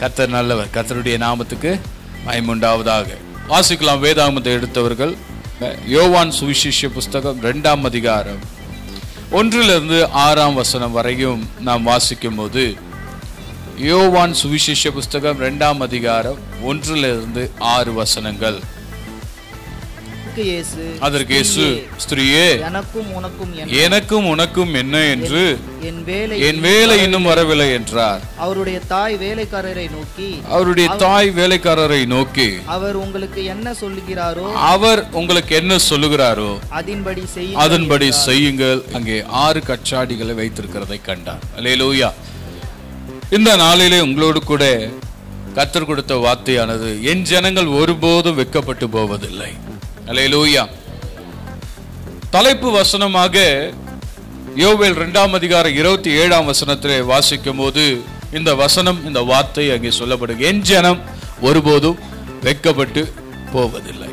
கத்தர் நல்லவர் கத்தருடைய நாமத்துக்கு மயமுண்டாவதாக வாசிக்கலாம் வேதாமத்தை எடுத்தவர்கள். யோவான் சுவிசேஷ புஸ்தகம் ரெண்டாம் அதிகாரம். ஒன்றிலிருந்து ஆறாம் வசனம் வரையும் நாம் வாசிக்கும் போது யோவான் சுவிசேஷ புஸ்தகம் ரெண்டாம் அதிகாரம் ஒன்றிலிருந்து ஆறு வசனங்கள். அதற்கு இயேசு அதற்கு இயேசு ஸ்திரீயே. எனக்கும் உனக்கும் என் எனக்கும் உனக்கும் என்ன என்று? என் வேலை என் வேலை இன்னும் வரவில்லை என்றார். அவருடைய தாய் வேலைக்காரரை நோக்கி அவருடைய தாய் வேலைக்காரரை நோக்கி அவர் உங்களுக்கு என்ன சொல்லுகிறாரோ அவர் உங்களுக்கு என்ன சொல்லுகிறாரோ அதன்படி செய்ய அதன்படி செய்யுங்கள். அங்கே ஆறு கச்சாடிகளை வைத்திருக்கிறதை கண்டார். அல்லேலூயா. இந்த நாளிலே உங்களோடு கூட கத்தர் கொடுத்த வார்த்தையானது என் ஜனங்கள் ஒருபோதும் வெட்கப்பட்டு போவதில்லை. அலையலூயா தலைப்பு வசனமாக யோவேல் ரெண்டாம் அதிகாரம் இருபத்தி ஏழாம் வசனத்திலே வாசிக்கும் போது இந்த வசனம் இந்த வார்த்தை அங்கே சொல்லப்படும் என் ஜனம் ஒருபோதும் வெட்கப்பட்டு போவதில்லை.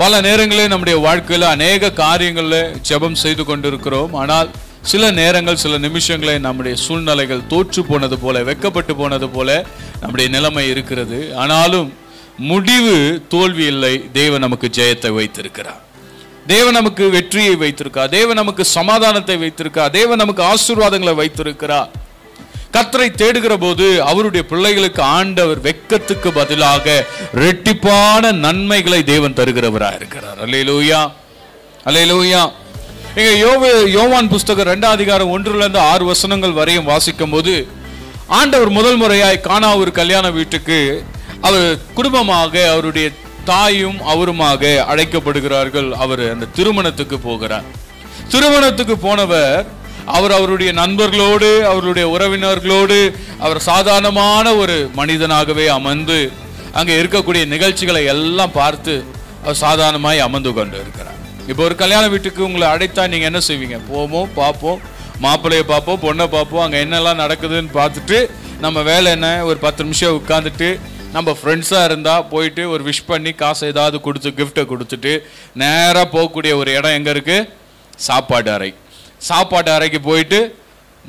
பல நேரங்களில் நம்முடைய வாழ்க்கையில் அநேக காரியங்களில் ஜெபம் செய்து கொண்டிருக்கிறோம். ஆனால் சில நேரங்கள் சில நிமிஷங்களை நம்முடைய சூழ்நிலைகள் தோற்று போனது போல வெக்கப்பட்டு போனது போல நம்முடைய நிலைமை இருக்கிறது. ஆனாலும் முடிவு தோல்வி இல்லை. தேவன் நமக்கு ஜெயத்தை வைத்திருக்கிறார். தேவன் நமக்கு வெற்றியை வைத்திருக்கா தேவன் நமக்கு சமாதானத்தை வைத்திருக்கா தேவன் நமக்கு ஆசீர்வாதங்களை வைத்திருக்கிறார். கத்தரை தேடுகிற போது அவருடைய பிள்ளைகளுக்கு ஆண்டவர் வெக்கத்துக்கு பதிலாக ரெட்டிப்பான நன்மைகளை தேவன் தருகிறவராக இருக்கிறார். அல்லேலூயா. லூயா எங்க யோவே யோவான் புஸ்தகம் ரெண்டாம் அதிகாரம் ஒன்றுல இருந்து ஆறு வசனங்கள் வரையும் வாசிக்கும் போது ஆண்டவர் முதல் முறையாய் காணா ஒரு கல்யாண வீட்டுக்கு அவர் குடும்பமாக அவருடைய தாயும் அவருமாக அழைக்கப்படுகிறார்கள். அவர் அந்த திருமணத்துக்கு போகிறார். திருமணத்துக்கு போனவர் அவர் அவருடைய நண்பர்களோடு அவருடைய உறவினர்களோடு அவர் சாதாரணமான ஒரு மனிதனாகவே அமர்ந்து அங்கே இருக்கக்கூடிய நிகழ்ச்சிகளை எல்லாம் பார்த்து அவர் சாதாரணமாய் அமர்ந்து கொண்டு இருக்கிறார் இப்போ ஒரு கல்யாண வீட்டுக்கு உங்களை அழைத்தா நீங்கள் என்ன செய்வீங்க? போவோம் பார்ப்போம். மாப்பிள்ளையை பார்ப்போம் பொண்ணை பார்ப்போம் அங்கே என்னெல்லாம் நடக்குதுன்னு பார்த்துட்டு நம்ம வேலை என்ன? ஒரு பத்து நிமிஷம் உட்காந்துட்டு நம்ம ஃப்ரெண்ட்ஸாக இருந்தால் போயிட்டு ஒரு விஷ் பண்ணி காசு ஏதாவது கொடுத்து கிஃப்ட்டை கொடுத்துட்டு நேராக போகக்கூடிய ஒரு இடம் எங்கே இருக்குது சாப்பாடு அறை. சாப்பாட்டு அறைக்கு போயிட்டு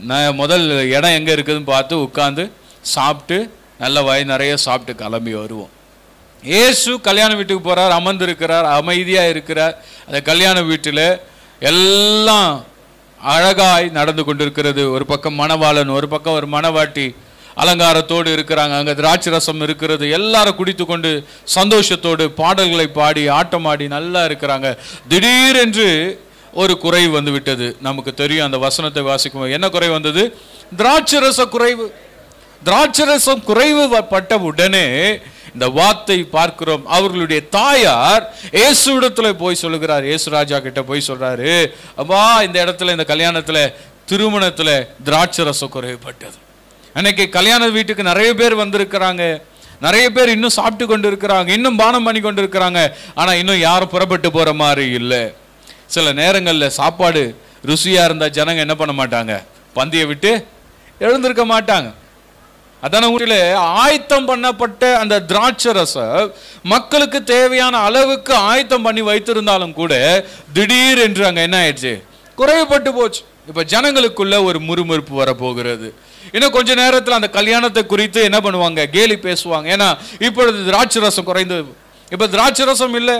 நான் முதல் இடம் எங்கே இருக்குதுன்னு பார்த்து உட்காந்து சாப்பிட்டு நல்ல வய நிறைய சாப்பிட்டு கிளம்பி வருவோம். ஏசு கல்யாண வீட்டுக்கு போகிறார் அமர்ந்திருக்கிறார் அமைதியாக இருக்கிறார். அந்த கல்யாண வீட்டில் எல்லாம் அழகாய் நடந்து கொண்டிருக்கிறது. ஒரு பக்கம் மணவாளன் ஒரு பக்கம் ஒரு மணவாட்டி. அலங்காரத்தோடு இருக்கிறாங்க. அங்கே திராட்சை ரசம் இருக்கிறது. எல்லாரும் குடித்து கொண்டு சந்தோஷத்தோடு பாடல்களை பாடி ஆட்டமாடி நல்லா இருக்கிறாங்க. திடீரென்று ஒரு குறைவு வந்து விட்டது நமக்கு தெரியும் அந்த வசனத்தை வாசிக்கும் என்ன குறை வந்தது? திராட்சை ரச குறைவு. திராட்சரசம் குறைவு பட்ட உடனே இந்த வார்த்தை பார்க்கிறோம். அவர்களுடைய தாயார் இயேசுவிடத்துல போய் சொல்லுகிறார். இயேசு ராஜா கிட்ட போய் சொல்றாரு. அப்பா இந்த இடத்துல இந்த கல்யாணத்துல திருமணத்துல திராட்சரசம் குறைவுபட்டது அன்னைக்கு கல்யாண வீட்டுக்கு நிறைய பேர் வந்திருக்கிறாங்க. நிறைய பேர் இன்னும் சாப்பிட்டு கொண்டு இருக்கிறாங்க இன்னும் பானம் பண்ணி கொண்டு இருக்கிறாங்க ஆனால் இன்னும் யாரும் புறப்பட்டு போகிற மாதிரி இல்லை. சில நேரங்களில் சாப்பாடு ருசியாக இருந்தால் ஜனங்க என்ன பண்ண மாட்டாங்க? பந்தியை விட்டு எழுந்திருக்க மாட்டாங்க. அதான ஊரில் ஆயத்தம் பண்ணப்பட்ட அந்த திராட்சை ரசம் மக்களுக்கு தேவையான அளவுக்கு ஆயத்தம் பண்ணி வைத்திருந்தாலும் கூட திடீர் என்று அங்கே என்ன ஆயிடுச்சு? குறைவுபட்டு போச்சு. இப்போ ஜனங்களுக்குள்ள ஒரு முறுமுறுப்பு வரப்போகிறது. இன்னும் கொஞ்ச நேரத்தில் அந்த கல்யாணத்தை குறித்து என்ன பண்ணுவாங்க? கேலி பேசுவாங்க. ஏன்னா இப்பொழுது திராட்சை ரசம் குறைந்து இப்போ திராட்சை ரசம் இல்லை.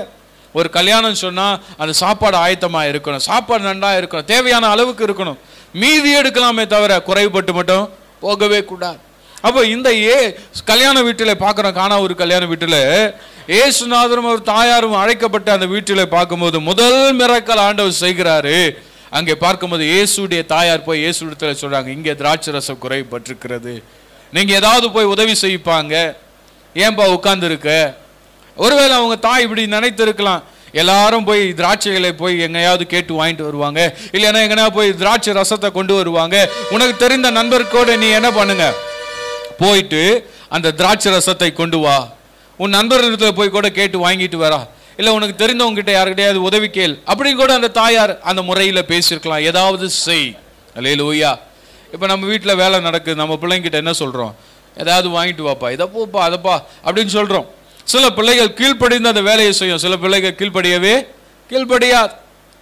ஒரு கல்யாணம் சொன்னால் அந்த சாப்பாடு ஆயத்தமாக இருக்கணும். சாப்பாடு நன்றா இருக்கணும். தேவையான அளவுக்கு இருக்கணும். மீதி எடுக்கலாமே தவிர குறைவுபட்டு மட்டும் போகவே கூடாது. அப்போ இந்த ஏ கல்யாண வீட்டில் பார்க்குறோம் காணா ஒரு கல்யாண வீட்டில் ஏசுநாதரும் ஒரு தாயாரும் அழைக்கப்பட்ட அந்த வீட்டில் பார்க்கும்போது முதல் மிரக்கல் ஆண்டவர் செய்கிறாரு. அங்கே பார்க்கும்போது இயேசுடைய தாயார் போய் இயேசு இடத்துல சொல்கிறாங்க இங்கே திராட்சை ரசம் குறைபட்டிருக்கிறது. நீங்கள் ஏதாவது போய் உதவி செய்ப்பாங்க ஏன்பா உட்காந்துருக்க ஒருவேளை அவங்க தாய் இப்படி நினைத்திருக்கலாம். எல்லாரும் போய் திராட்சைகளை போய் எங்கேயாவது கேட்டு வாங்கிட்டு வருவாங்க. இல்லைன்னா எங்கனா போய் திராட்சை ரசத்தை கொண்டு வருவாங்க. உனக்கு தெரிந்த நண்பர்கோடு நீ என்ன பண்ணுங்க? போயிட்டு அந்த திராட்சை ரசத்தை கொண்டு வா. உன் நண்பர்களிடத்தில் போய் கூட கேட்டு வாங்கிட்டு வரா. இல்லை உனக்கு தெரிந்தவங்ககிட்ட யாருக்கிட்டையாவது உதவி கேள். அப்படின்னு கூட அந்த தாயார் அந்த முறையில் பேசியிருக்கலாம். ஏதாவது செய். அல்லேலூயா. இப்போ நம்ம வீட்டில் வேலை நடக்குது. நம்ம பிள்ளைங்கிட்ட என்ன சொல்கிறோம் ஏதாவது வாங்கிட்டு வாப்பா. இதை போப்பா அதைப்பா அப்படின்னு சொல்கிறோம் சில பிள்ளைகள் கீழ்ப்படிந்து அந்த வேலையை செய்யும். சில பிள்ளைகள் கீழ்ப்படியவே கீழ்ப்படியாது.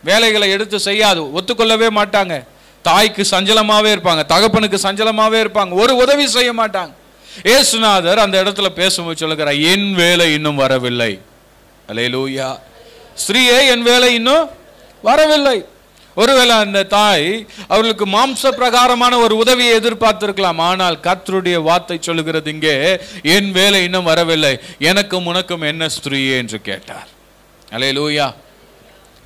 வேலைகளை எடுத்து செய்யாது. ஒத்துக்கொள்ளவே மாட்டாங்க. தாய்க்கு சஞ்சலமாகவே இருப்பாங்க. தகப்பனுக்கு சஞ்சலமாகவே இருப்பாங்க. ஒரு உதவி செய்ய மாட்டாங்க. ஏசுநாதர் அந்த இடத்துல பேசும்போது சொல்லுகிறார் என் வேலை இன்னும் வரவில்லை. அலையலூயா. ஸ்ரீயே என் வேலை இன்னும் வரவில்லை. ஒருவேளை அந்த தாய் அவர்களுக்கு மாம்ச பிரகாரமான ஒரு உதவியை எதிர்பார்த்திருக்கலாம். ஆனால் கத்தருடைய வார்த்தை சொல்லுகிறது இங்கே என் வேலை இன்னும் வரவில்லை. எனக்கும் உனக்கும் என்ன ஸ்திரீயே என்று கேட்டார். அலே லூயா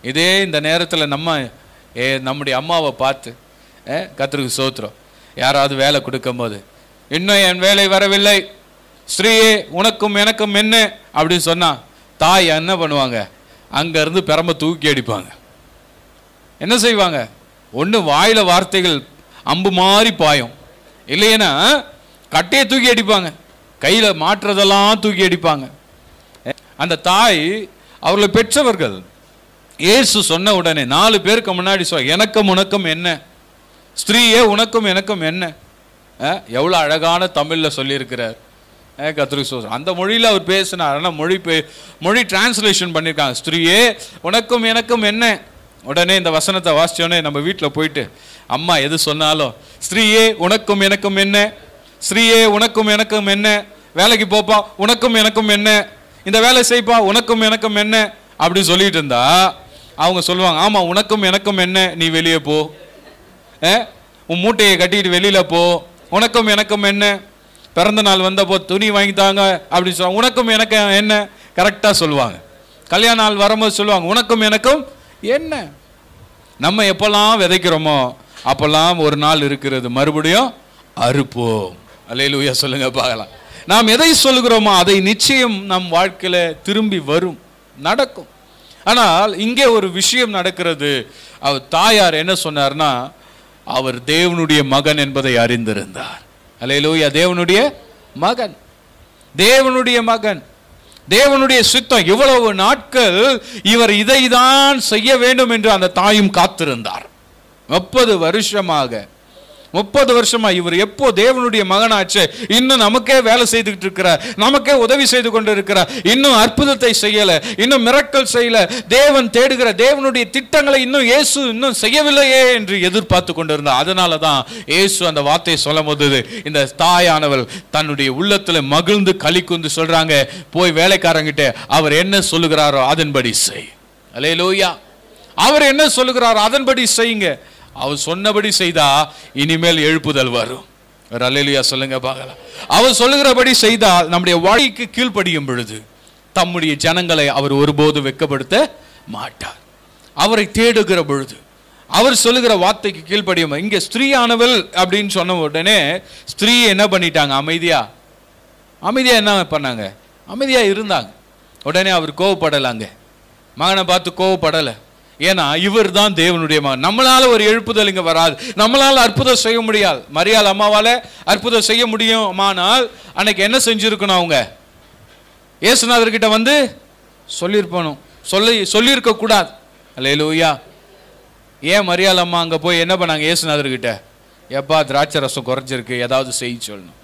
இதே இந்த நேரத்தில் நம்ம ஏ நம்முடைய அம்மாவை பார்த்து ஏ, கர்த்தருக்கு சோத்திரம். யாராவது வேலை கொடுக்கும்போது இன்னும் என் வேலை வரவில்லை. ஸ்ரீயே உனக்கும் எனக்கும் என்ன? அப்படின்னு சொன்னா தாய் என்ன பண்ணுவாங்க? அங்கேருந்து பெரம்ப தூக்கி அடிப்பாங்க. என்ன செய்வாங்க? ஒன்று வாயில் வார்த்தைகள் அம்பு மாதிரி பாயும். இல்லைன்னா கட்டையை தூக்கி அடிப்பாங்க. கையில் மாட்டுறதெல்லாம் தூக்கி அடிப்பாங்க. அந்த தாய் அவர்களை பெற்றவர்கள் இயேசு சொன்ன உடனே நாலு பேருக்கு முன்னாடி சொல் எனக்கும் உனக்கும் என்ன? ஸ்திரீயே உனக்கும் எனக்கும் என்ன? எவ்வளோ அழகான தமிழில் சொல்லியிருக்கிறார். ஏ கர்த்தருக்கு ஸ்தோத்திரம். அந்த மொழியில் அவர் பேசினார். ஆனால் மொழி பே- மொழி டிரான்ஸ்லேஷன் பண்ணியிருக்காங்க ஸ்திரீயே உனக்கும் எனக்கும் என்ன? உடனே இந்த வசனத்தை வாசித்தோடனே நம்ம வீட்டில் போயிட்டு அம்மா எது சொன்னாலும் ஸ்திரீயே உனக்கும் எனக்கும் என்ன? ஸ்ரீயே உனக்கும் எனக்கும் என்ன? வேலைக்கு போப்பா உனக்கும் எனக்கும் என்ன? இந்த வேலை செய்ப்பா உனக்கும் எனக்கும் என்ன? அப்படி சொல்லிட்டு இருந்தா அவங்க சொல்லுவாங்க ஆமாம் உனக்கும் எனக்கும் என்ன? நீ வெளியே போ. உன் மூட்டையை கட்டிட்டு வெளியில போ. உனக்கும் எனக்கும் என்ன? பிறந்த நாள் வந்தப்போ துணி வாங்கி தாங்க அப்படின்னு சொல்லுவாங்க. உனக்கும் எனக்கும் என்ன? கரெக்டாக சொல்லுவாங்க. கல்யாண நாள் வரும்போது சொல்லுவாங்க உனக்கும் எனக்கும் என்ன? நம்ம எப்போல்லாம் விதைக்கிறோமோ அப்போல்லாம் ஒரு நாள் இருக்கிறது. மறுபடியும் அறுப்போம். அலையிலூயா சொல்லுங்க பார்க்கலாம். நாம் எதை சொல்லுகிறோமோ அதை நிச்சயம் நம் வாழ்க்கையில் திரும்பி வரும். நடக்கும். ஆனால் இங்கே ஒரு விஷயம் நடக்கிறது. அவர் தாயார் என்ன சொன்னார்னா அவர் தேவனுடைய மகன் என்பதை அறிந்திருந்தார். அலையலூயா தேவனுடைய மகன். தேவனுடைய மகன். தேவனுடைய சித்தம். இவ்வளவு நாட்கள் இவர் இதை தான் செய்ய வேண்டும் என்று அந்த தாயும் காத்திருந்தார். முப்பது வருஷமாக முப்பது வருஷமா இவர் எப்போ தேவனுடைய மகனாச்சு இன்னும் நமக்கே வேலை செய்துகிட்டு இருக்கிறார் நமக்கே உதவி செய்து கொண்டு இருக்கிறார் இன்னும் அற்புதத்தை செய்யல இன்னும் மிரக்கல் செய்யல. தேவன் தேடுகிற தேவனுடைய திட்டங்களை இன்னும் இயேசு இன்னும் செய்யவில்லையே என்று எதிர்பார்த்து கொண்டிருந்தார். அதனால தான் இயேசு அந்த வார்த்தையை சொல்ல போது இந்த தாயானவள் தன்னுடைய உள்ளத்துல மகிழ்ந்து களி சொல்றாங்க போய் வேலைக்காரங்கிட்ட அவர் என்ன சொல்லுகிறாரோ அதன்படி செய். அலே லோயா அவர் என்ன சொல்லுகிறாரோ அதன்படி செய்யுங்க. அவர் சொன்னபடி செய்தா இனிமேல் எழுப்புதல் வரும். ரலேலியா சொல்லுங்க பார்க்கலாம். அவர் சொல்லுகிறபடி செய்தால் நம்முடைய வாழ்க்கைக்கு கீழ்ப்படியும் பொழுது தம்முடைய ஜனங்களை அவர் ஒருபோது வெட்கப்படுத்த மாட்டார். அவரை தேடுகிற பொழுது அவர் சொல்லுகிற வார்த்தைக்கு கீழ்ப்படியும் இங்கே ஸ்திரீயானவள் அப்படின்னு சொன்ன உடனே ஸ்திரீ என்ன பண்ணிட்டாங்க? அமைதியா? அமைதியா என்ன பண்ணாங்க? அமைதியா இருந்தாங்க. உடனே அவர் கோவப்படலாங்க. மகனை பார்த்து கோவப்படலை. ஏன்னா இவர் தான் தேவனுடைய மகன். நம்மளால் ஒரு எழுப்புதல் இங்கே வராது. நம்மளால் அற்புதம் செய்ய முடியாது. மரியாள் அம்மாவால் அற்புதம் செய்ய முடியுமானால் அன்னைக்கு என்ன செஞ்சுருக்கணும் அவங்க? ஏசுநாதர்கிட்ட வந்து சொல்லியிருப்பணும். சொல்லி சொல்லியிருக்க கூடாது. அல்லேலூயா. ஏன் மரியாள் அம்மா அங்கே போய் என்ன பண்ணாங்க ஏசுநாதர்கிட்ட எப்பா திராட்சை ரசம் குறைஞ்சிருக்கு. ஏதாவது செய்ய சொல்லணும்.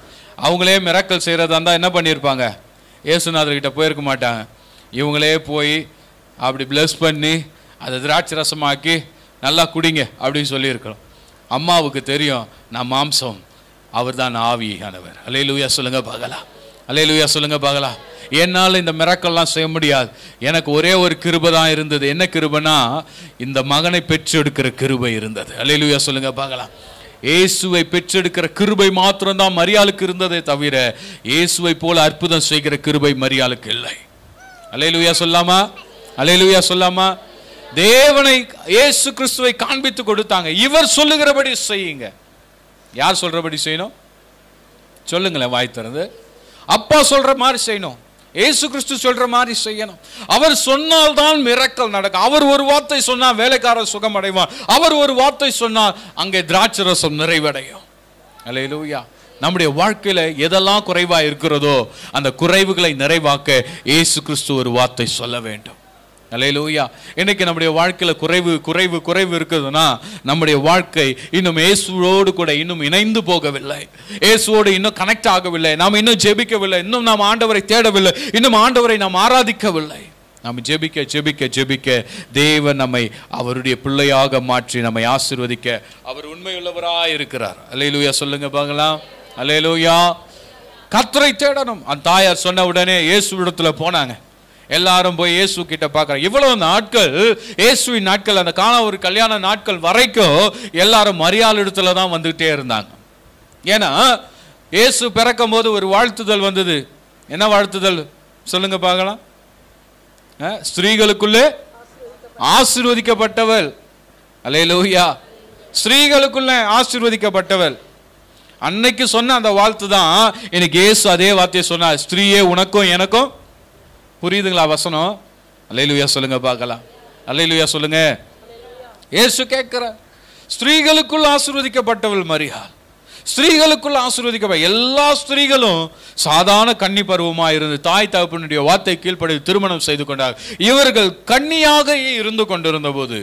அவங்களே மிராக்கல் செய்கிறதா இருந்தால் என்ன பண்ணியிருப்பாங்க? ஏசுநாதர்கிட்ட போயிருக்க மாட்டாங்க. இவங்களே போய் அப்படி ப்ளஸ் பண்ணி அதை திராட்சை ரசமாக்கி நல்லா குடிங்க அப்படின்னு சொல்லியிருக்கிறோம். அம்மாவுக்கு தெரியும் நான் மாம்சம். அவர் தான் ஆவியானவர். அலையிலுயா சொல்லுங்க பார்க்கலாம் அலையிலுயா சொல்லுங்க பார்க்கலாம் என்னால் இந்த மிரக்கல்லாம் செய்ய முடியாது. எனக்கு ஒரே ஒரு கிருபை தான் இருந்தது. என்ன கிருபைனா இந்த மகனை பெற்றெடுக்கிற கிருபை இருந்தது. அலையிலுயா சொல்லுங்க பார்க்கலாம் இயேசுவை பெற்றெடுக்கிற கிருபை மாத்திரம்தான் மரியாளுக்கு இருந்ததே தவிர இயேசுவை போல அற்புதம் செய்கிற கிருபை மரியாளுக்கு இல்லை. அலையிலுயா சொல்லாமா? அலையிலுயா சொல்லாமா? தேவனை இயேசு கிறிஸ்துவை காண்பித்து கொடுத்தாங்க. இவர் சொல்லுகிறபடி செய்யுங்க. யார் சொல்றபடி செய்யணும்? சொல்லுங்களேன் வாய் திறந்து. அப்பா சொல்ற மாதிரி செய்யணும். இயேசு கிறிஸ்து சொல்ற மாதிரி செய்யணும். அவர் சொன்னால்தான் மிரக்கல் நடக்கும். அவர் ஒரு வார்த்தை சொன்னால் வேலைக்காரர் சுகம் அடைவார் அவர் ஒரு வார்த்தை சொன்னால் அங்கே திராட்சை ரசம் நிறைவடையும். அல்லேலூயா நம்முடைய வாழ்க்கையில் எதெல்லாம் குறைவாக இருக்கிறதோ அந்த குறைவுகளை நிறைவாக்க இயேசு கிறிஸ்து ஒரு வார்த்தை சொல்ல வேண்டும். அல்லேலூயா இன்னைக்கு நம்முடைய வாழ்க்கையில் குறைவு குறைவு குறைவு இருக்குதுன்னா நம்முடைய வாழ்க்கை இன்னும் இயேசுவோடு கூட இன்னும் இணைந்து போகவில்லை. இயேசுவோடு இன்னும் கனெக்ட் ஆகவில்லை. நாம் இன்னும் ஜெபிக்கவில்லை. இன்னும் நாம் ஆண்டவரை தேடவில்லை. இன்னும் ஆண்டவரை நாம் ஆராதிக்கவில்லை. நாம் ஜெபிக்க ஜெபிக்க ஜெபிக்க தேவன் நம்மை அவருடைய பிள்ளையாக மாற்றி நம்மை ஆசிர்வதிக்க அவர் உண்மையுள்ளவராக இருக்கிறார். அல்லேலூயா சொல்லுங்க பார்க்கலாம். அல்லேலூயா கத்தரை தேடணும். அந்த தாயார் சொன்ன உடனே இயேசு இடத்துல போனாங்க. எல்லாரும் போய் இயேசு கிட்ட பார்க்கறாங்க. இவ்வளவு நாட்கள் இயேசுவின் நாட்கள் அந்த காண ஒரு கல்யாண நாட்கள் வரைக்கும் எல்லாரும் மரியாள் இடத்துல தான் வந்துகிட்டே இருந்தாங்க. ஏன்னா இயேசு பிறக்கும் போது ஒரு வாழ்த்துதல் வந்தது. என்ன வாழ்த்துதல்? சொல்லுங்க பார்க்கலாம். ஸ்திரீகளுக்குள்ளே ஆசிர்வதிக்கப்பட்டவள். அலே அல்லேலூயா. ஸ்திரீகளுக்குள்ள ஆசிர்வதிக்கப்பட்டவள். அன்னைக்கு சொன்ன அந்த வாழ்த்து தான் எனக்கு இயேசு அதே வார்த்தையை சொன்னார். ஸ்திரீயே உனக்கும் எனக்கும் புரியுதுங்களா வசனம்? அலையிலுயா சொல்லுங்க பார்க்கலாம். அலையிலுயா சொல்லுங்க. ஏசு கேட்கிற ஸ்திரீகளுக்குள் ஆசீர்வதிக்கப்பட்டவள் மரியாள் ஸ்திரீகளுக்குள் ஆசீர்வதிக்கப்ப எல்லா ஸ்திரீகளும் சாதாரண கன்னி பருவமாக இருந்து தாய் தகப்பனுடைய வார்த்தை கீழ்ப்படி திருமணம் செய்து கொண்டார். இவர்கள் கன்னியாக இருந்து கொண்டிருந்த போது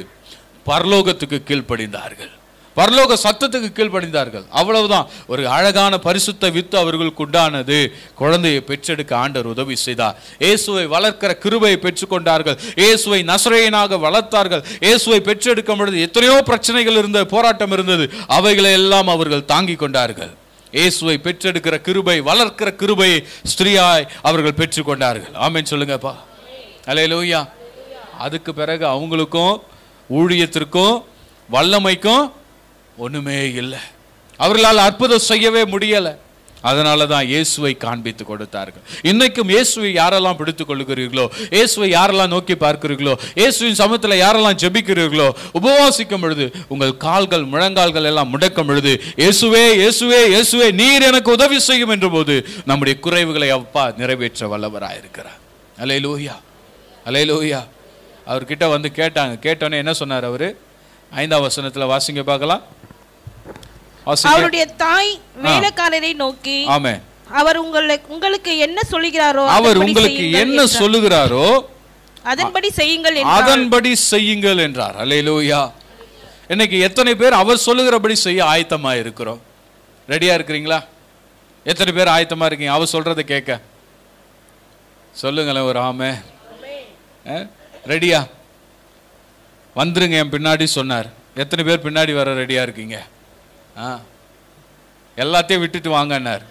பரலோகத்துக்கு கீழ்ப்படிந்தார்கள். பரலோக சத்தத்துக்கு கீழ்ப்படிந்தார்கள். அவ்வளவுதான். ஒரு அழகான பரிசுத்த வித்து அவர்களுக்கு உண்டானது. குழந்தையை பெற்றெடுக்க ஆண்டவர் உதவி செய்தார். இயேசுவை வளர்க்கிற கிருபையை பெற்றுக்கொண்டார்கள். இயேசுவை நசுரையனாக வளர்த்தார்கள். இயேசுவை பெற்றெடுக்கும் பொழுது எத்தனையோ பிரச்சனைகள் இருந்த போராட்டம் இருந்தது. அவைகளை எல்லாம் அவர்கள் தாங்கிக் கொண்டார்கள். இயேசுவை பெற்றெடுக்கிற கிருபை வளர்க்கிற கிருபையை ஸ்திரீயாய் அவர்கள் பெற்றுக்கொண்டார்கள். ஆமென் சொல்லுங்கப்பா. அலே லோய்யா அதுக்கு பிறகு அவங்களுக்கும் ஊழியத்திற்கும் வல்லமைக்கும் ஒன்றுமே இல்லை. அவர்களால் அற்புதம் செய்யவே முடியலை. அதனால தான் இயேசுவை காண்பித்து கொடுத்தார்கள். இன்னைக்கும் இயேசுவை யாரெல்லாம் பிடித்துக் கொள்கிறீர்களோ இயேசுவை யாரெல்லாம் நோக்கி பார்க்கிறீர்களோ இயேசுவின் சமத்துல யாரெல்லாம் ஜெபிக்கிறீர்களோ உபவாசிக்கும் பொழுது உங்கள் கால்கள் முழங்கால்கள் எல்லாம் முடக்கும் பொழுது இயேசுவே இயேசுவே இயேசுவே நீர் எனக்கு உதவி செய்யும் என்ற போது நம்முடைய குறைவுகளை அப்பா நிறைவேற்ற வல்லவராயிருக்கிறார். அலே அலையலூயா. அவர்கிட்ட வந்து கேட்டாங்க. கேட்டோன்னே என்ன சொன்னார் அவரு? ஐந்தாம் வசனத்தில் வாசிங்க பார்க்கலாம். அவருடைய தாய் வேலைக்காரரை நோக்கி ஆமே. அவர் உங்களுக்கு உங்களுக்கு என்ன சொல்லுகிறாரோ அவர் உங்களுக்கு என்ன. சொல்லுகிறாரோ அதன்படி செய்யுங்கள். அதன்படி செய்யுங்கள் என்றார். அல்லேலூயா இன்னைக்கு எத்தனை பேர் அவர் சொல்லுகிறபடி செய்ய ஆயத்தமா இருக்கிறோம்? ரெடியா இருக்கிறீங்களா? எத்தனை பேர் ஆயத்தமா இருக்கீங்க? அவர் சொல்றதை கேட்க. சொல்லுங்களேன் ஒரு ஆமே. ரெடியா வந்துருங்க என் பின்னாடி சொன்னார். எத்தனை பேர் பின்னாடி வர ரெடியா இருக்கீங்க? ஆ? எல்லாத்தையும் விட்டுட்டு வாங்கன்னார்.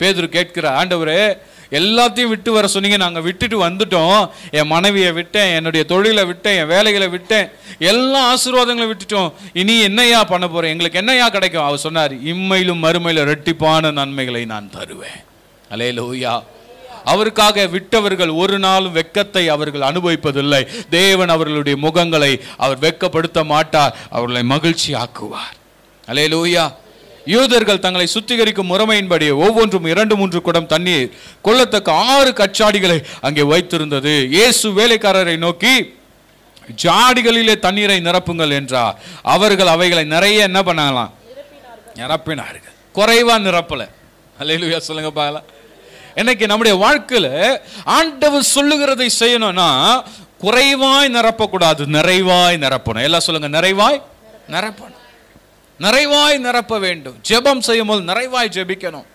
பேதுரு கேட்கிற ஆண்டவரே எல்லாத்தையும் விட்டு வர சொன்னீங்க நாங்கள் விட்டுட்டு வந்துட்டோம். என் மனைவியை விட்டேன் என்னுடைய தொழிலை விட்டேன் என் வேலைகளை விட்டேன். எல்லா ஆசீர்வாதங்களை விட்டுட்டோம். இனி என்னையா பண்ண போகிறேன் எங்களுக்கு என்னையா கிடைக்கும்? அவர் சொன்னார் இம்மையிலும் மறுமையிலும் ரெட்டிப்பான நன்மைகளை நான் தருவேன். அலே லோயா அவருக்காக விட்டவர்கள் ஒரு நாளும் வெக்கத்தை அவர்கள் அனுபவிப்பதில்லை. தேவன் அவர்களுடைய முகங்களை அவர் வெட்கப்படுத்த மாட்டார். அவர்களை மகிழ்ச்சி ஆக்குவார் அலேலூயா யூதர்கள் தங்களை சுத்திகரிக்கும் முறைமையின்படி ஒவ்வொன்றும் இரண்டு மூன்று குடம் தண்ணீர் கொள்ளத்தக்க ஆறு கச்சாடிகளை அங்கே வைத்திருந்தது. இயேசு வேலைக்காரரை நோக்கி ஜாடிகளிலே தண்ணீரை நிரப்புங்கள் என்றார். அவர்கள் அவைகளை நிறைய என்ன பண்ணலாம்? நிரப்பினார்கள். குறைவா நிரப்பல. அல்லேலூயா சொல்லுங்க பார்க்கலாம். இன்னைக்கு நம்முடைய வாழ்க்கையில ஆண்டவர் சொல்லுகிறதை செய்யணும்னா குறைவாய் நிரப்பக்கூடாது நிறைவாய் நிரப்பணும். எல்லாம் சொல்லுங்க நிறைவாய் நிரப்பணும். நிறைவாய் நிரப்ப வேண்டும். ஜெபம் செய்யும் போது நிறைவாய் ஜெபிக்கணும்.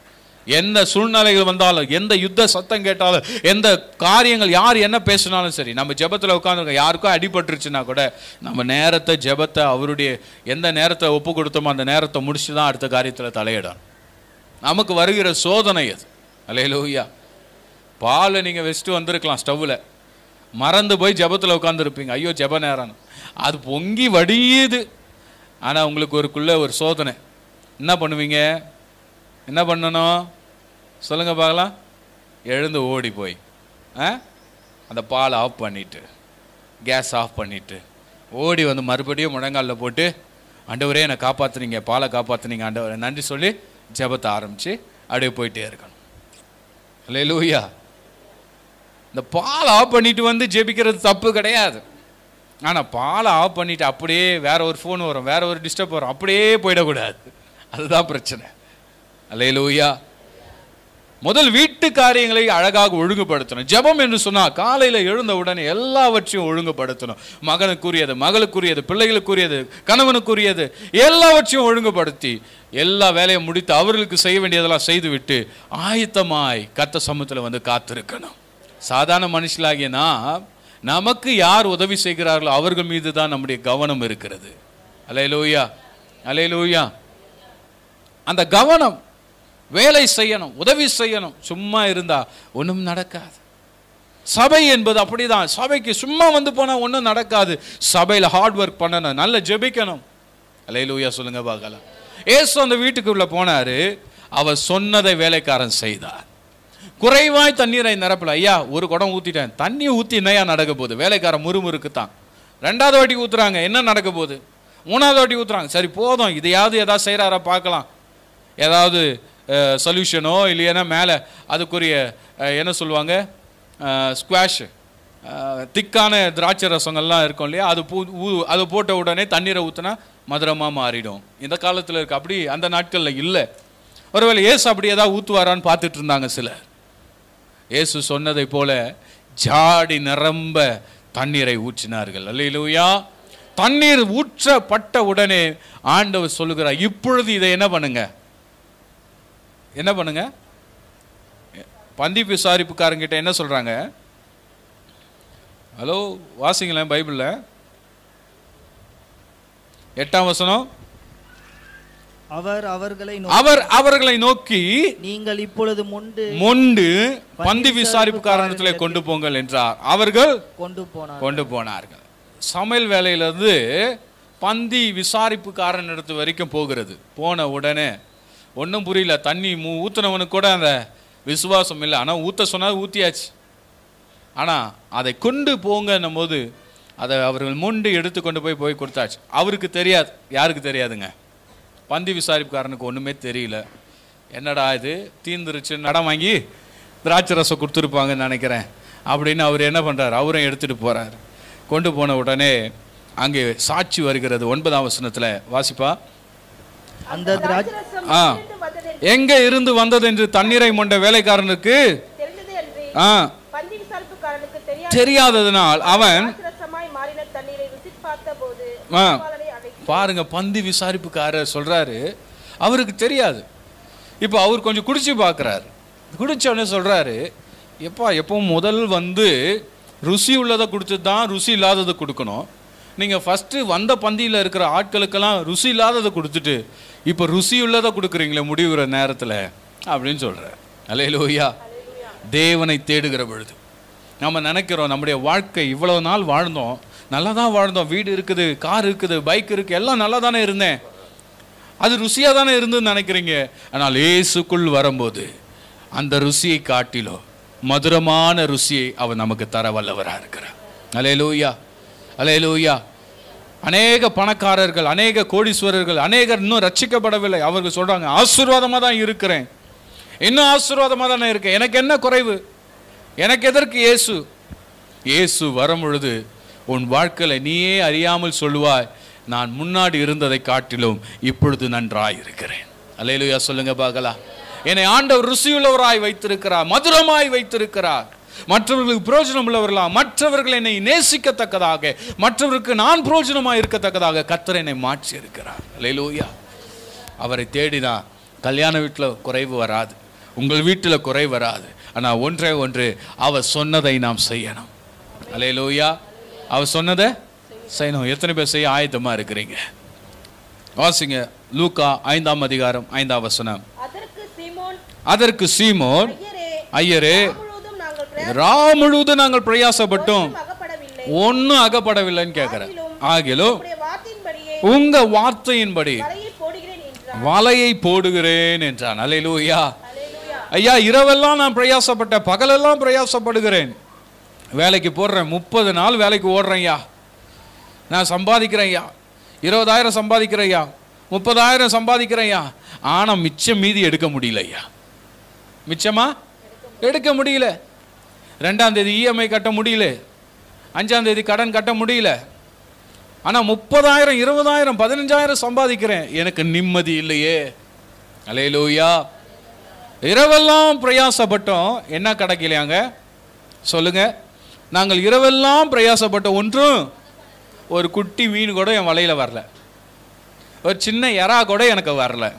எந்த சூழ்நிலைகள் வந்தாலும் எந்த யுத்த சத்தம் கேட்டாலும் எந்த காரியங்கள் யார் என்ன பேசினாலும் சரி நம்ம ஜெபத்தில் உட்காந்துருக்க யாருக்கும் அடிபட்டுருச்சுன்னா கூட நம்ம நேரத்தை ஜெபத்தை அவருடைய எந்த நேரத்தை ஒப்பு கொடுத்தோமோ அந்த நேரத்தை முடிச்சு தான் அடுத்த காரியத்தில் தலையிடணும். நமக்கு வருகிற சோதனை அது. அலையலூயா பாலை நீங்கள் வச்சுட்டு வந்திருக்கலாம் ஸ்டவ்வில். மறந்து போய் ஜெபத்தில் உட்காந்துருப்பீங்க ஐயோ ஜப நேரம். அது பொங்கி வடியுது. ஆனால் உங்களுக்கு ஒருக்குள்ள ஒரு சோதனை. என்ன பண்ணுவீங்க? என்ன பண்ணணும்? சொல்லுங்க பார்க்கலாம். எழுந்து ஓடி போய் ஆ? அந்த பாலை ஆஃப் பண்ணிவிட்டு கேஸ் ஆஃப் பண்ணிவிட்டு ஓடி வந்து மறுபடியும் முழங்காலில் போட்டு ஆண்டவரே என்னை காப்பாற்றுனீங்க பாலை காப்பாற்றுனீங்க ஆண்டவரை. நன்றி சொல்லி ஜெபத்தை ஆரம்பித்து அப்படியே போயிட்டே இருக்கணும். இல்லை லூயா இந்த பால் ஆஃப் பண்ணிட்டு வந்து ஜெபிக்கிறது தப்பு கிடையாது. ஆனால் பாலை ஆஃப் பண்ணிவிட்டு அப்படியே வேற ஒரு ஃபோன் வரும் வேற ஒரு டிஸ்டர்ப் வரும் அப்படியே போயிடக்கூடாது. அதுதான் பிரச்சனை. அல்லேலூயா முதல் வீட்டு காரியங்களை அழகாக ஒழுங்குபடுத்தணும். ஜெபம் என்று சொன்னால் காலையில் எழுந்த உடனே எல்லாவற்றையும் ஒழுங்குபடுத்தணும். மகனுக்குரியது மகளுக்குரியது பிள்ளைகளுக்குரியது கணவனுக்குரியது எல்லாவற்றையும் ஒழுங்குபடுத்தி எல்லா வேலையும் முடித்து அவர்களுக்கு செய்ய வேண்டியதெல்லாம் செய்துவிட்டு ஆயத்தமாய் கத்த சமூகத்தில் வந்து காத்திருக்கணும். சாதாரண மனுஷனாகியனா நமக்கு யார் உதவி செய்கிறார்களோ அவர்கள் மீது தான் நம்முடைய கவனம் இருக்கிறது. அலையலூயா அலையலூயா அந்த கவனம் வேலை செய்யணும் உதவி செய்யணும் சும்மா இருந்தா ஒன்றும் நடக்காது. சபை என்பது அப்படிதான். சபைக்கு சும்மா வந்து போனால் ஒன்றும் நடக்காது. சபையில் ஹார்ட் ஒர்க் பண்ணணும் நல்ல ஜெபிக்கணும். அலையலூயா சொல்லுங்க பார்க்கலாம். ஏசு அந்த வீட்டுக்குள்ளே போனார். அவர் சொன்னதை வேலைக்காரன் செய்தார். குறைவாய் தண்ணீரை நிரப்பல. ஐயா ஒரு குடம் ஊற்றிட்டேன் தண்ணி ஊற்றி என்னையா நடக்க போகுது? வேலைக்காரன் முறுமுறுக்கு தான் ரெண்டாவது வாட்டி ஊற்றுறாங்க என்ன நடக்க போகுது? மூணாவது வாட்டி ஊற்றுறாங்க சரி போதும். இதையாவது எதாவது செய்கிறாரா பார்க்கலாம். ஏதாவது சொல்யூஷனோ இல்லைன்னா மேலே அதுக்குரிய என்ன சொல்லுவாங்க? ஸ்குவாஷு திக்கான திராட்சை ரசங்கள்லாம் இருக்கும் இல்லையா? அது பூ ஊ- அதை போட்ட உடனே தண்ணீரை ஊற்றினா மதுரமாக மாறிடும். இந்த காலத்தில் இருக்க அப்படி அந்த நாட்களில் இல்லை. ஒருவேளை ஏசு அப்படி ஏதாவது ஊற்றுவாரான்னு பார்த்துட்டு இருந்தாங்க சிலர். இயேசு சொன்னதை போல ஜாடி நிரம்ப தண்ணீரை ஊற்றினார்கள். அல்லையிலுயா தண்ணீர் ஊற்றப்பட்ட உடனே ஆண்டவர் சொல்லுகிறார் இப்பொழுது இதை என்ன பண்ணுங்க? என்ன பண்ணுங்க? பந்தி விசாரிப்புக்காரங்கிட்ட என்ன சொல்கிறாங்க ஹலோ வாசிங்களேன் பைபிளில். எட்டாம் வசனம். அவர் அவர்களை அவர் அவர்களை நோக்கி நீங்கள் இப்பொழுது முண்டு மொண்டு பந்தி விசாரிப்புக்காரனத்திலே கொண்டு போங்கள் என்றார். அவர்கள் கொண்டு போனார் கொண்டு போனார்கள். சமையல் வேலையிலிருந்து பந்தி விசாரிப்புக்காரன் இடத்து வரைக்கும் போகிறது. போன உடனே ஒன்றும் புரியல. தண்ணி மூ ஊத்துனவனுக்கு கூட அந்த விசுவாசம் இல்லை. ஆனால் ஊற்ற சொன்னால் ஊற்றியாச்சு ஆனால் அதை கொண்டு போங்கன்னும் போது அதை அவர்கள் முண்டு எடுத்து கொண்டு போய் போய் கொடுத்தாச்சு. அவருக்கு தெரியாது. யாருக்கு தெரியாதுங்க? பந்தி விசாரிப்புக்காரனுக்கு ஒன்றுமே தெரியல. என்னடா இது? தீந்துருச்சு நடம் வாங்கி திராட்சை ரசம் கொடுத்துருப்பாங்கன்னு நினைக்கிறேன். அப்படின்னு அவர் என்ன பண்ணுறாரு அவரும் எடுத்துகிட்டு போகிறார் கொண்டு போன உடனே அங்கே சாட்சி வருகிறது ஒன்பதாம் வசனத்தில். வாசிப்பா. அந்த திராட்சை ஆ. எங்க இருந்து வந்தது என்று தண்ணீரை மொண்ட வேலைக்காரனுக்கு? ஆ. தெரியாததினால் அவன் ஆ. பாருங்கள் பாருங்க பந்தி விசாரிப்புக்காரர் சொல்கிறாரு அவருக்கு தெரியாது. இப்போ அவர் கொஞ்சம் குடிச்சு பார்க்குறாரு குடிச்ச சொல்கிறாரு எப்பா எப்போ முதல் வந்து ருசி உள்ளதை கொடுத்து தான் ருசி இல்லாததை கொடுக்கணும். நீங்கள் ஃபஸ்ட்டு வந்த பந்தியில் இருக்கிற ஆட்களுக்கெல்லாம் ருசி இல்லாததை கொடுத்துட்டு இப்போ ருசி உள்ளதை கொடுக்குறீங்களே முடிவுற நேரத்தில் அப்படின்னு சொல்கிறார் அலையிலோயா தேவனை தேடுகிற பொழுது. நம்ம நினைக்கிறோம் நம்முடைய வாழ்க்கை இவ்வளோ நாள் வாழ்ந்தோம். நல்லா தான் வாழ்ந்தோம். வீடு இருக்குது கார் இருக்குது பைக் இருக்குது எல்லாம் நல்லா தானே இருந்தேன். அது ருசியாக தானே இருந்ததுன்னு நினைக்கிறீங்க? ஆனால் ஏசுக்குள் வரும்போது அந்த ருசியை காட்டிலோ மதுரமான ருசியை அவன் நமக்கு தர வல்லவராக இருக்கிறார் அலே லூயா அநேக பணக்காரர்கள் அநேக கோடீஸ்வரர்கள் அநேகர் இன்னும் ரட்சிக்கப்படவில்லை. அவர்கள் சொல்கிறாங்க ஆசீர்வாதமாக தான் இருக்கிறேன். இன்னும் ஆசீர்வாதமாக தானே இருக்கேன். எனக்கு என்ன குறைவு? எனக்கு எதற்கு இயேசு இயேசு வரும் பொழுது உன் வாழ்க்கையில் நீயே அறியாமல் சொல்லுவாய் நான் முன்னாடி இருந்ததை காட்டிலும் இப்பொழுது நன்றாய் இருக்கிறேன். அலையிலுயா சொல்லுங்க பார்க்கலாம். என்னை ஆண்டவர் ருசியுள்ளவராய் வைத்திருக்கிறார் மதுரமாய் வைத்திருக்கிறார். மற்றவர்களுக்கு பிரயோஜனம் உள்ளவர்களா மற்றவர்கள் என்னை நேசிக்கத்தக்கதாக மற்றவருக்கு நான் பிரயோஜனமாக இருக்கத்தக்கதாக கத்தர் என்னை மாற்றி இருக்கிறார் அல்லேலூயா. அவரை தேடினா கல்யாண வீட்டில் குறைவு வராது உங்கள் வீட்டில் குறைவு வராது. ஆனால் ஒன்றே ஒன்று அவர் சொன்னதை நாம் செய்யணும். அலையலூயா அவர் சொன்னதை செய்யணும். எத்தனை பேர் செய்ய ஆயத்தமாக இருக்கிறீங்க? வாசிங்க. லூக்கா ஐந்தாம் அதிகாரம் ஐந்தாம் வசனம். அதற்கு சீமோன் ஐயரே ரா முழுவதும் நாங்கள் பிரயாசப்பட்டோம். ஒன்றும் அகப்படவில்லைன்னு கேட்குறேன் ஆகிலும் உங்க வார்த்தையின்படி வலையை போடுகிறேன் என்றார் வலையை போடுகிறேன் என்றான். அலையலூயா. ஐயா இரவெல்லாம் நான் பிரயாசப்பட்டேன். பகலெல்லாம் பிரயாசப்படுகிறேன். வேலைக்கு போடுறேன். முப்பது நாள் வேலைக்கு ஓடுறேன்யா. நான் சம்பாதிக்கிறேன் ஐயா இருபதாயிரம் சம்பாதிக்கிறேன் ஐயா முப்பதாயிரம் சம்பாதிக்கிறேன் ஐயா ஆனால் மிச்சம் மீதி எடுக்க முடியல ஐயா மிச்சமா? எடுக்க முடியல. ரெண்டாம் தேதி இஎம்ஐ கட்ட முடியல. அஞ்சாம் தேதி கடன் கட்ட முடியல. ஆனால் முப்பதாயிரம் இருபதாயிரம் பதினஞ்சாயிரம் சம்பாதிக்கிறேன். எனக்கு நிம்மதி இல்லையே. அலையலூயா. இரவெல்லாம் பிரயாசப்பட்டோம். என்ன கிடைக்கலையாங்க சொல்லுங்கள் நாங்கள் இரவெல்லாம் பிரயாசப்பட்ட ஒன்றும் ஒரு குட்டி மீன் கூட என் வலையில் வரல. ஒரு சின்ன எறா கூட எனக்கு வரல.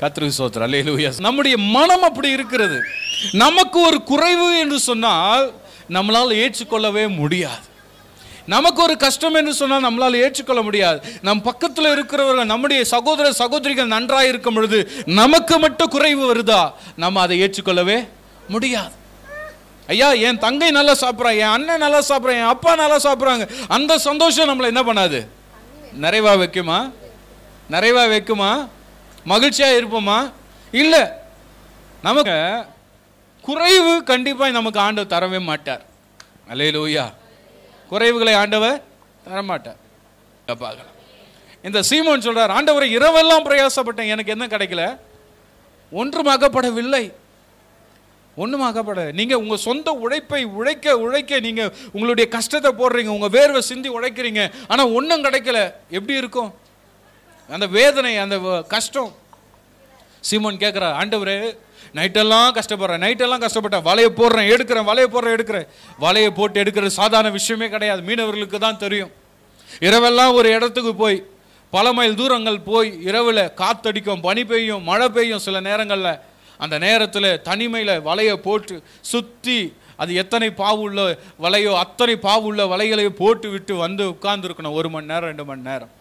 கத்திரி சோத்திர அல்லேலூயா நம்முடைய மனம் அப்படி இருக்கிறது. நமக்கு ஒரு குறைவு என்று சொன்னால் நம்மளால் ஏற்றுக்கொள்ளவே முடியாது. நமக்கு ஒரு கஷ்டம் என்று சொன்னால் நம்மளால் ஏற்றுக்கொள்ள முடியாது. நம் பக்கத்தில் இருக்கிறவர்கள் நம்முடைய சகோதர சகோதரிகள் நன்றாக இருக்கும் பொழுது நமக்கு மட்டும் குறைவு வருதா? நம்ம அதை ஏற்றுக்கொள்ளவே முடியாது. ஐயா என் தங்கை நல்லா சாப்பிட்றா என் அண்ணன் நல்லா சாப்பிட்றான் என் அப்பா நல்லா சாப்பிட்றாங்க. அந்த சந்தோஷம் நம்மளை என்ன பண்ணாது? நிறைவா வைக்குமா? நிறைவா வைக்குமா? மகிழ்ச்சியாக இருப்போமா? இல்லை நமக்கு குறைவு கண்டிப்பாக நமக்கு ஆண்டவர் தரவே மாட்டார். அலையிலூயா குறைவுகளை ஆண்டவர் தரமாட்டார். பார்க்கலாம். இந்த சீமோன் சொல்கிறார் ஆண்டவரை இரவெல்லாம் பிரயாசப்பட்டேன் எனக்கு என்ன கிடைக்கல? ஒன்றும் அகப்படவில்லை. ஒன்றும் ஆகப்பட நீங்கள் உங்கள் சொந்த உழைப்பை உழைக்க உழைக்க நீங்கள் உங்களுடைய கஷ்டத்தை போடுறீங்க. உங்கள் வேர்வை சிந்தி உழைக்கிறீங்க. ஆனால் ஒன்றும் கிடைக்கல. எப்படி இருக்கும்? அந்த வேதனை அந்த கஷ்டம். சீமோன் கேட்குறா ஆண்டவரே நைட்டெல்லாம் கஷ்டப்படுறேன். நைட்டெல்லாம் கஷ்டப்பட்டேன். வலையை போடுறேன் எடுக்கிறேன் வலையை போடுறேன் எடுக்கிறேன். வலையை போட்டு எடுக்கிறது சாதாரண விஷயமே கிடையாது. மீனவர்களுக்கு தான் தெரியும். இரவெல்லாம் ஒரு இடத்துக்கு போய் பல மைல் தூரங்கள் போய் இரவில் காத்தடிக்கும் பனி பெய்யும் மழை பெய்யும் சில நேரங்களில். அந்த நேரத்தில் தனிமையில் வலையை போட்டு சுற்றி அது எத்தனை பாவுள்ள வலையோ அத்தனை பாவுள்ள வலைகளையோ போட்டு விட்டு வந்து உட்கார்ந்துருக்கணும். ஒரு மணி நேரம் ரெண்டு மணி நேரம்.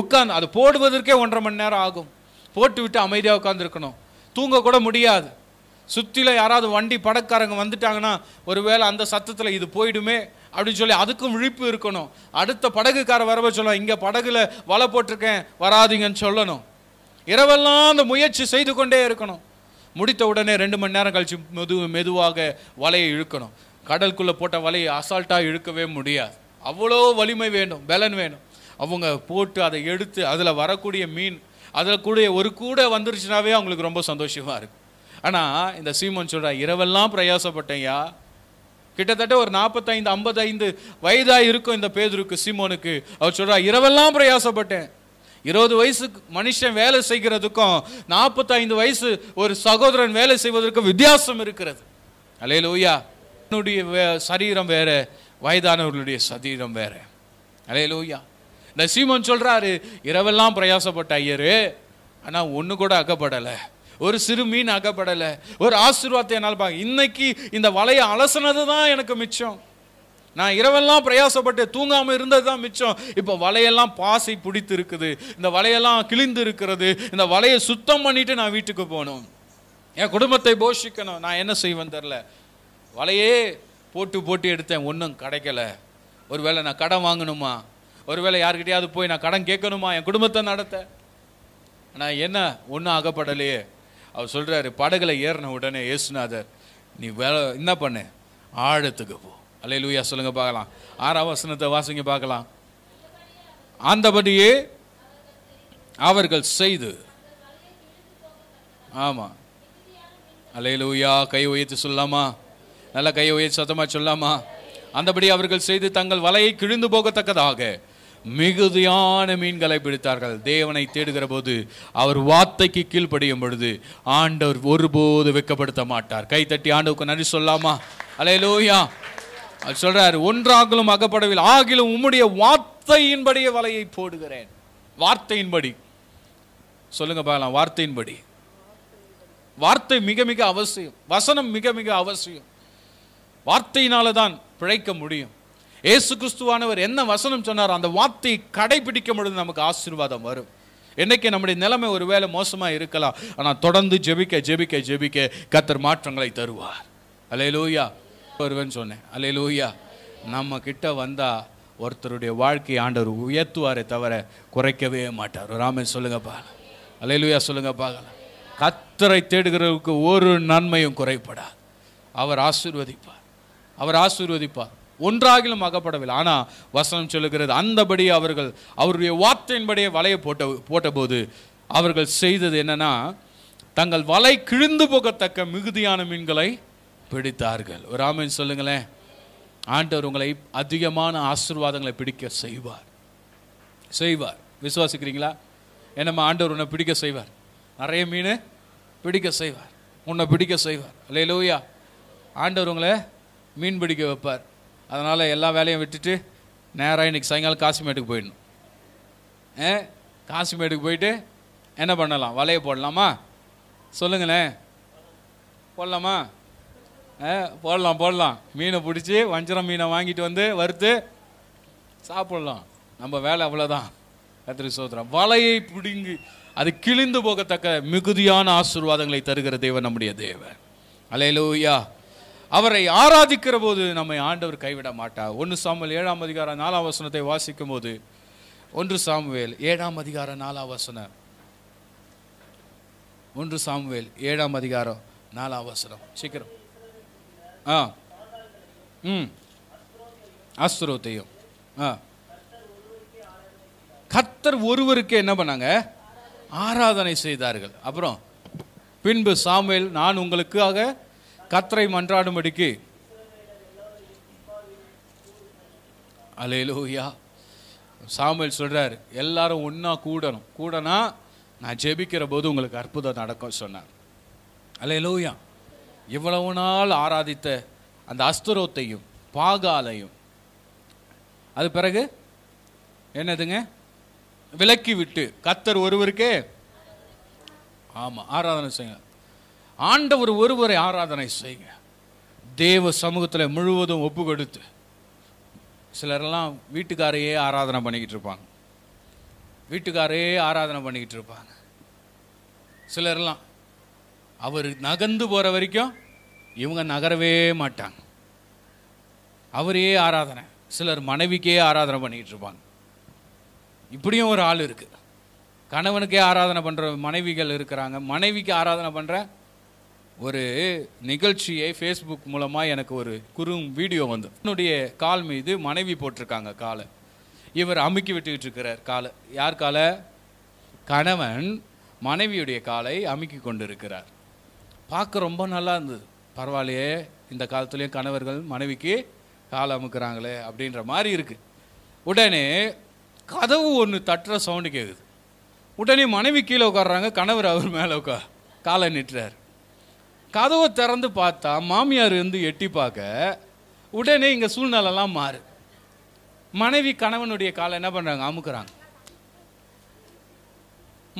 உட்கார்ந்து அது போடுவதற்கே ஒன்றரை மணி நேரம் ஆகும். போட்டு விட்டு அமைதியாக உட்காந்துருக்கணும் தூங்க கூட முடியாது. சுற்றில யாராவது வண்டி படக்காரங்க வந்துட்டாங்கன்னா ஒருவேளை அந்த சத்தத்தில் இது போயிடுமே அப்படின்னு சொல்லி அதுக்கும் விழிப்பு இருக்கணும். அடுத்த படகுக்கார வரவே சொல்லலாம் இங்கே படகுல வலை போட்டிருக்கேன் வராதீங்கன்னு சொல்லணும். இரவெல்லாம் அந்த முயற்சி செய்து கொண்டே இருக்கணும். முடித்த உடனே ரெண்டு மணி நேரம் கழிச்சு மெது மெதுவாக வலையை இழுக்கணும். கடலுக்குள்ளே போட்ட வலையை அசால்ட்டாக இழுக்கவே முடியாது. அவ்வளோ வலிமை வேணும் பலன் வேணும். அவங்க போட்டு அதை எடுத்து அதில் வரக்கூடிய மீன் அதில் கூட ஒரு கூட வந்துருச்சுனாவே அவங்களுக்கு ரொம்ப சந்தோஷமாக இருக்கும். ஆனால் இந்த சீமோன் சொல்கிற இரவெல்லாம் பிரயாசப்பட்டேன்யா. கிட்டத்தட்ட ஒரு நாற்பத்தைந்து ஐம்பத்தைந்து வயதாக இருக்கும் இந்த பேதுருக்கு சீமோனுக்கு. அவர் சொல்கிறா இரவெல்லாம் பிரயாசப்பட்டேன். இருபது வயசுக்கு மனுஷன் வேலை செய்கிறதுக்கும் நாற்பத்தைந்து வயசு ஒரு சகோதரன் வேலை செய்வதற்கும் வித்தியாசம் இருக்கிறது. அலே லூயா என்னுடைய வே- சரீரம் வேற வயதானவர்களுடைய சரீரம் வேற. அலே லூயா இந்த சீமன் சொல்கிறாரு இரவெல்லாம் பிரயாசப்பட்ட ஐயரு ஆனால் ஒன்று கூட அகப்படலை. ஒரு சிறு மீன் அகப்படலை. ஒரு ஆசீர்வாதத்தை என்னால் பார்க்க இன்னைக்கு இந்த வலையை அலசுனது தான் எனக்கு மிச்சம். நான் இரவெல்லாம் பிரயாசப்பட்டு தூங்காமல் இருந்தது தான் மிச்சம். இப்போ வலையெல்லாம் பாசை பிடித்து இருக்குது இந்த வலையெல்லாம் கிழிந்து இருக்கிறது இந்த வலையை சுத்தம் பண்ணிட்டு நான் வீட்டுக்கு போகணும். என் குடும்பத்தை போஷிக்கணும். நான் என்ன செய்வேன் தெரில வலையே போட்டு போட்டு எடுத்தேன். ஒன்றும் கிடைக்கல. ஒருவேளை நான் கடன் வாங்கணுமா? ஒருவேளை யார்கிட்டயாவது போய் நான் கடன் கேட்கணுமா? என் குடும்பத்தை நடத்த. ஆனால் என்ன? ஒன்றும் அகப்படலையே அவர் சொல்கிறாரு படகுல ஏறின உடனே இயேசுநாதர் நீ வேலை என்ன பண்ணு? ஆழத்துக்கு போ. அல்லேலூயா சொல்லுங்க பார்க்கலாம். ஆறாம் வசனத்தை வாசிங்க பார்க்கலாம். அந்தபடியே அவர்கள் செய்து. ஆமாம் ஆமா. அல்லேலூயா கை உயர்த்தி சொல்லலாமா? நல்லா கை உயர்த்தி சத்தமா சொல்லாமா அந்தபடி அவர்கள் செய்து தங்கள் வலையை கிழிந்து போகத்தக்கதாக மிகுதியான மீன்களை பிடித்தார்கள். தேவனை தேடுகிற போது அவர் வார்த்தைக்கு கீழ்ப்படியும் பொழுது ஆண்டவர் ஒருபோது வெட்கப்படுத்த மாட்டார். கை தட்டி ஆண்டவுக்கு நன்றி சொல்லாமா அலையலோயா. அவர் சொல்றார் ஒன்றாகலும் அகப்படவில்லை ஆகிலும் உம்முடைய வார்த்தையின்படியே வலையை போடுகிறேன். வார்த்தையின்படி. சொல்லுங்க பார்க்கலாம் வார்த்தையின்படி. வார்த்தை மிக மிக அவசியம். வசனம் மிக மிக அவசியம். வார்த்தையினால தான் பிழைக்க முடியும். ஏசு கிறிஸ்துவானவர் என்ன வசனம் சொன்னார் அந்த வார்த்தையை கடைபிடிக்க முடியும் நமக்கு ஆசீர்வாதம் வரும். என்னைக்கு நம்முடைய நிலைமை ஒருவேளை மோசமாக இருக்கலாம் ஆனால் தொடர்ந்து ஜெபிக்க ஜெபிக்க ஜெபிக்க கத்தர் மாற்றங்களை தருவார். அலையலூயா வருவேன்னு சொன்னேன் அலையலூயா நம்ம கிட்ட வந்தா ஒருத்தருடைய வாழ்க்கையை ஆண்டவர் உயர்த்துவாரே தவிர குறைக்கவே மாட்டார். ராமன் சொல்லுங்கப்பா அலையலூயா சொல்லுங்க பார்க்கலாம் கத்தரை தேடுகிறவருக்கு ஒரு நன்மையும் குறைப்படாது அவர் ஆசீர்வதிப்பார். அவர் ஆசீர்வதிப்பார். ஒன்றாகிலும் அகப்படவில்லை. ஆனால் வசனம் சொல்லுகிறது அந்தபடி அவர்கள் அவருடைய வார்த்தையின்படியே வலையை போட்ட போட்டபோது அவர்கள் செய்தது என்னன்னா தங்கள் வலை கிழிந்து போகத்தக்க மிகுதியான மீன்களை பிடித்தார்கள். ஒரு ஆமீன் சொல்லுங்களேன். ஆண்டவர் உங்களை அதிகமான ஆசீர்வாதங்களை பிடிக்க செய்வார். செய்வார். விசுவாசிக்கிறீங்களா? என்னம்மா ஆண்டவர் உன்னை பிடிக்க செய்வார். நிறைய மீன் பிடிக்க செய்வார். உன்னை பிடிக்க செய்வார். இல்லை லோயா ஆண்டவர் உங்களை மீன் பிடிக்க வைப்பார். அதனால் எல்லா வேலையும் விட்டுட்டு நேராக இன்னைக்கு சாயங்காலம் காசிமேட்டுக்கு போயிடணும். ஏ காசிமேட்டுக்கு போயிட்டு என்ன பண்ணலாம்? வலையை போடலாமா? சொல்லுங்களேன். போடலாமா? போடலாம் போடலாம். மீனை பிடிச்சி வஞ்சரம் மீனை வாங்கிட்டு வந்து வறுத்து சாப்பிடலாம். நம்ம வேலை அவ்வளோதான் கத்திரி சோதரம் வலையை பிடுங்கி அது கிழிந்து போகத்தக்க மிகுதியான ஆசீர்வாதங்களை தருகிற தேவன் நம்முடைய தேவன். அலையலூயா அவரை ஆராதிக்கிற போது நம்மை ஆண்டவர் கைவிட மாட்டார். ஒன்று சாமுவேல் ஏழாம் அதிகாரம் நாலாம் வசனத்தை வாசிக்கும் போது ஒன்று சாமுவேல் ஏழாம் அதிகாரம் நாலாம் வசனம். ஒன்று சாமுவேல் ஏழாம் அதிகாரம் நாலாம் வசனம். சீக்கிரம். ஆ. ம். அஸ்ரோத்தையும். ஆ. கர்த்தர் ஒருவருக்கு என்ன பண்ணாங்க? ஆராதனை செய்தார்கள். அப்புறம் பின்பு சாமுவேல் நான் உங்களுக்காக கத்தரை மன்றாடும்படிக்கு. அலேலூயா சாமுவேல் சொல்றார் எல்லாரும் ஒன்றா கூடணும். கூடனா நான் ஜெபிக்கிற போது உங்களுக்கு அற்புதம் நடக்கும் சொன்னார். அலேலூயா இவ்வளவு நாள் ஆராதித்த அந்த அஸ்துரோத்தையும் பாகாலையும். அது பிறகு? என்னதுங்க? விலக்கி விட்டு கத்தர் ஒருவருக்கே? ஆமாம் ஆராதனை செய்யுங்க. ஆண்டவர் ஒருவரை ஆராதனை செய்யுங்க. தேவ சமூகத்தில் முழுவதும் ஒப்பு கொடுத்து சிலரெல்லாம் வீட்டுக்காரையே ஆராதனை பண்ணிக்கிட்டு இருப்பாங்க. வீட்டுக்காரையே ஆராதனை பண்ணிக்கிட்டு இருப்பாங்க. சிலர்லாம் அவர் நகர்ந்து போகிற வரைக்கும் இவங்க நகரவே மாட்டாங்க. அவரே ஆராதனை. சிலர் மனைவிக்கே ஆராதனை பண்ணிக்கிட்டு இருப்பாங்க. இப்படியும் ஒரு ஆள் இருக்குது கணவனுக்கே ஆராதனை பண்ணுற மனைவிகள் இருக்கிறாங்க. மனைவிக்கு ஆராதனை பண்ணுற ஒரு நிகழ்ச்சியை ஃபேஸ்புக் மூலமாக எனக்கு ஒரு குறும் வீடியோ வந்து. என்னுடைய கால் மீது மனைவி போட்டிருக்காங்க காலை. இவர் அமுக்கி விட்டுக்கிட்டு இருக்கிறார் காலை. யார் காலை? கணவன் மனைவியுடைய காலை அமுக்கி கொண்டு இருக்கிறார் பார்க்க ரொம்ப நல்லா இருந்தது. பரவாயில்லையே இந்த காலத்துலேயும் கணவர்கள் மனைவிக்கு கால் அமுக்குறாங்களே அப்படின்ற மாதிரி இருக்குது உடனே கதவு ஒன்று தட்டுற சவுண்டு கேட்குது உடனே மனைவி கீழே உட்காடுறாங்க கணவர் அவர் மேலே உட்கா காலை நிட்டுறார். கதவை திறந்து பார்த்தா மாமியார் வந்து எட்டி பார்க்க உடனே இங்கே சூழ்நிலைலாம் மாறு. மனைவி கணவனுடைய காலை என்ன பண்ணுறாங்க அமுக்குறாங்க.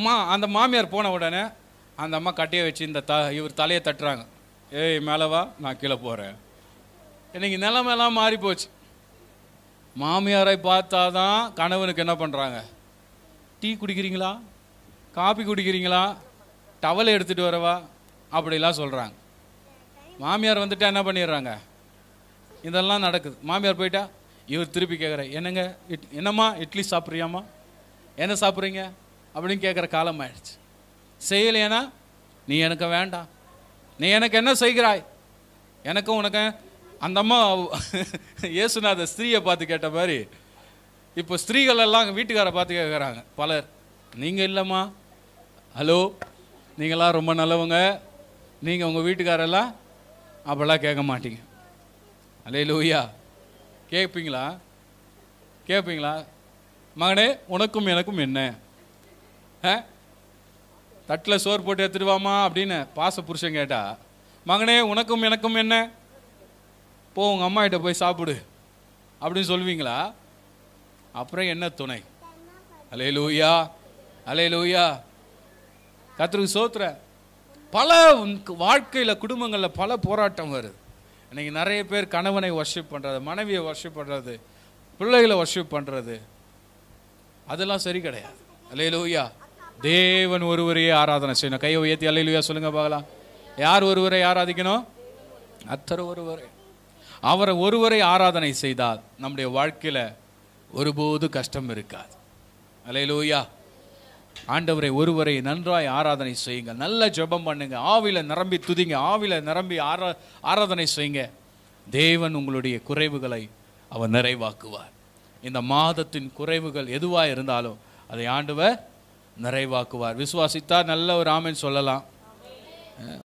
மா அந்த மாமியார் போன உடனே அந்த அம்மா கட்டையை வச்சு இந்த த இவர் தலையை தட்டுறாங்க. ஏய் மேலே வா நான் கீழே போகிறேன் இன்னைக்கு நிலமெல்லாம் மாறி போச்சு. மாமியாரை பார்த்தாதான் கணவனுக்கு என்ன பண்ணுறாங்க டீ குடிக்கிறீங்களா? காபி குடிக்கிறீங்களா? டவலை எடுத்துகிட்டு வரவா? அப்படிலாம் சொல்கிறாங்க மாமியார் வந்துட்டா என்ன பண்ணிடுறாங்க? இதெல்லாம் நடக்குது. மாமியார் போயிட்டா இவர் திருப்பி கேட்குற என்னங்க? இட் என்னம்மா? இட்லி சாப்பிட்றியாம்மா? என்ன சாப்பிட்றீங்க? அப்படின்னு கேட்குற காலம் ஆயிடுச்சு. செய்யலையனா? நீ எனக்கு வேண்டாம். நீ எனக்கு என்ன செய்கிறாய்? எனக்கும் உனக்கு அந்த அம்மா இயேசுநாத ஸ்திரீயை பார்த்து கேட்ட மாதிரி இப்போ ஸ்திரீகள் எல்லாம் வீட்டுக்காரை பார்த்து கேட்குறாங்க பலர் நீங்கள் இல்லைம்மா. ஹலோ நீங்களாம் ரொம்ப நல்லவங்க. நீங்கள் உங்கள் வீட்டுக்காரெல்லாம் அப்படிலாம் கேட்க மாட்டீங்க. அலே லூயா கேட்பீங்களா கேட்பீங்களா மகனே உனக்கும் எனக்கும் என்ன? ஆ? தட்டில் சோறு போட்டு எடுத்துட்டு வாமா அப்படின்னு பாச புருஷன் கேட்டா மகனே உனக்கும் எனக்கும் என்ன? போ உங்கள் அம்மா கிட்ட போய் சாப்பிடு. அப்படின்னு சொல்லுவீங்களா அப்புறம் என்ன துணை? அலே லூயா அலே லூயா கத்திரிக்கு சோத்துற. பல வாழ்க்கையில் குடும்பங்களில் பல போராட்டம் வருது. இன்னைக்கு நிறைய பேர் கணவனை ஒர்ஷிப் பண்ணுறது மனைவியை ஒர்ஷிப் பண்ணுறது பிள்ளைகளை ஒர்ஷிப் பண்ணுறது அதெல்லாம் சரி கிடையாது. அலையிலூயா. தேவன் ஒருவரையே ஆராதனை செய்யணும். கையை உயர்த்தி அலையிலூயா சொல்லுங்க பார்க்கலாம். யார் ஒருவரை ஆராதிக்கணும்? அத்தர் ஒருவரை. அவரை ஒருவரை ஆராதனை செய்தால் நம்முடைய வாழ்க்கையில் ஒருபோது கஷ்டம் இருக்காது. அலையிலூயா ஆண்டவரை ஒருவரை நன்றாய் ஆராதனை செய்யுங்க. நல்ல ஜெபம் பண்ணுங்க. ஆவில நிரம்பி துதிங்க. ஆவில நிரம்பி ஆரா ஆராதனை செய்யுங்க. தேவன் உங்களுடைய குறைவுகளை அவர் நிறைவாக்குவார். இந்த மாதத்தின் குறைவுகள் எதுவாக இருந்தாலும் அதை ஆண்டவர் நிறைவாக்குவார். விசுவாசித்தா நல்ல ஒரு ஆமைன்னு சொல்லலாம்.